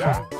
Yeah!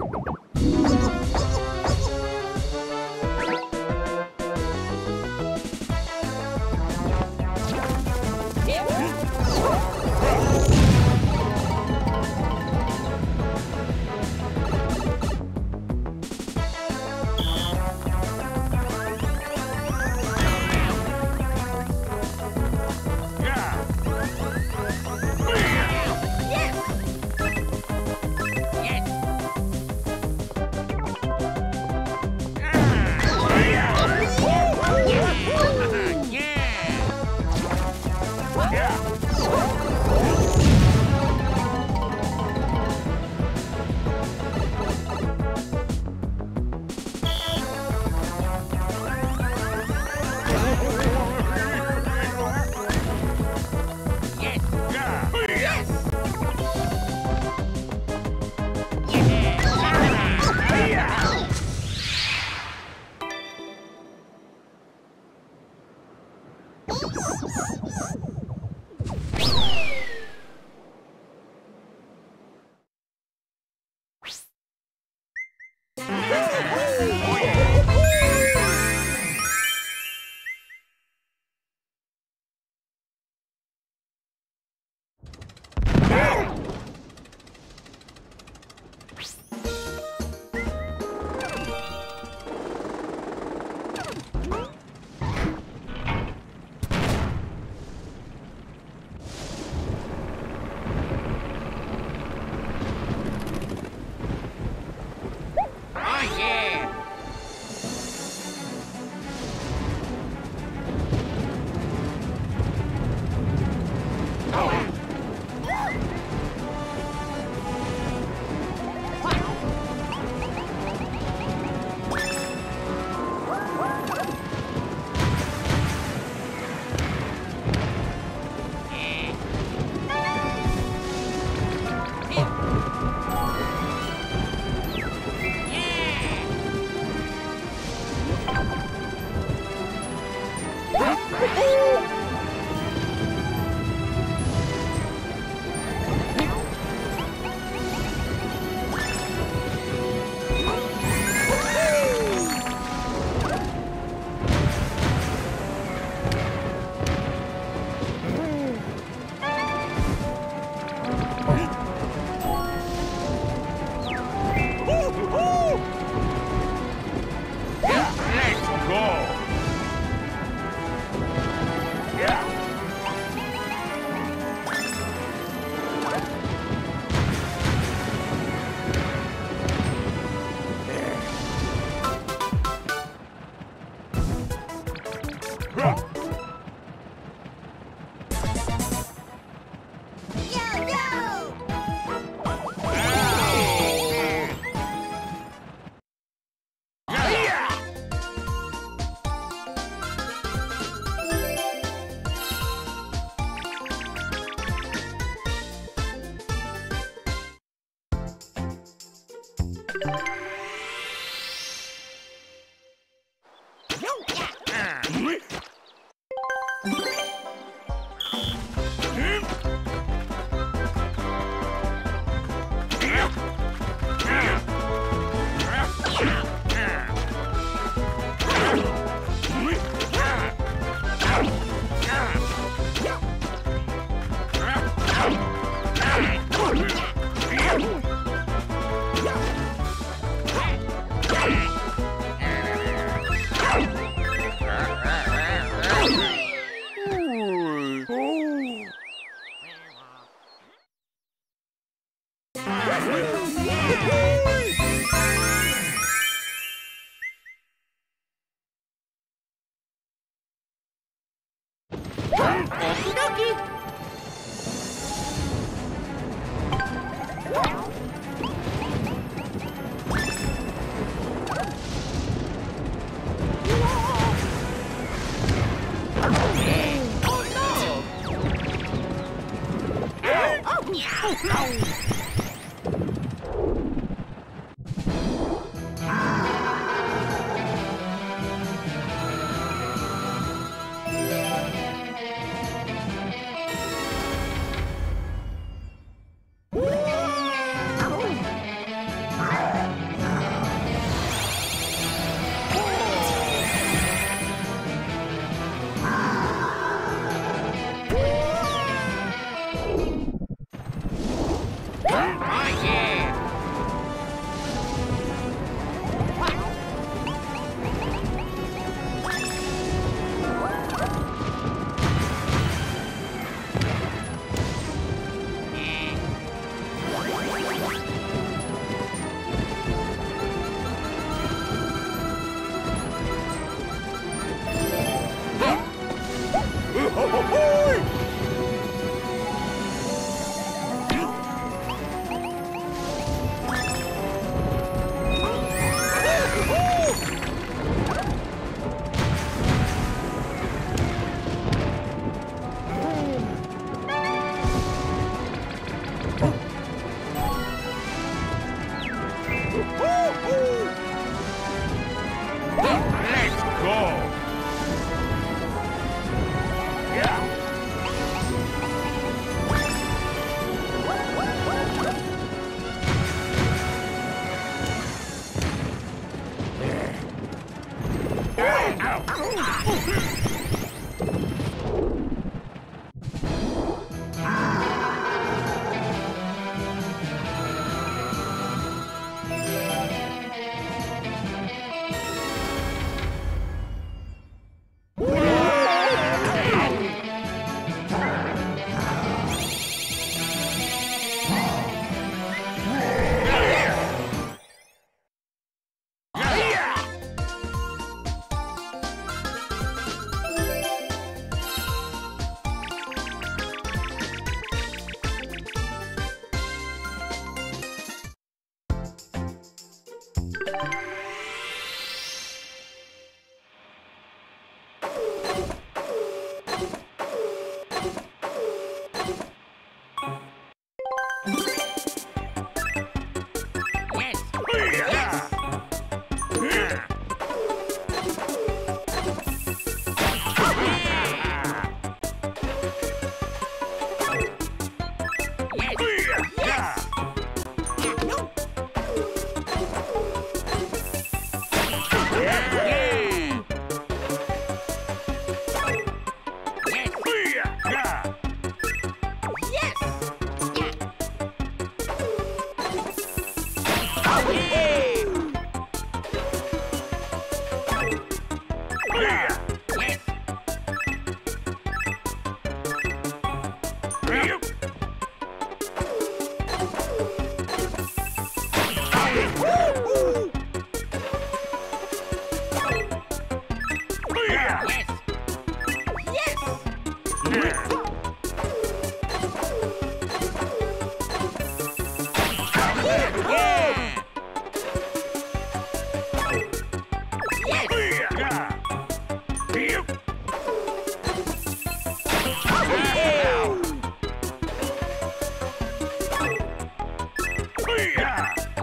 Yeah. Ha ha ha! Yeah. Yeah.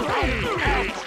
Yeah.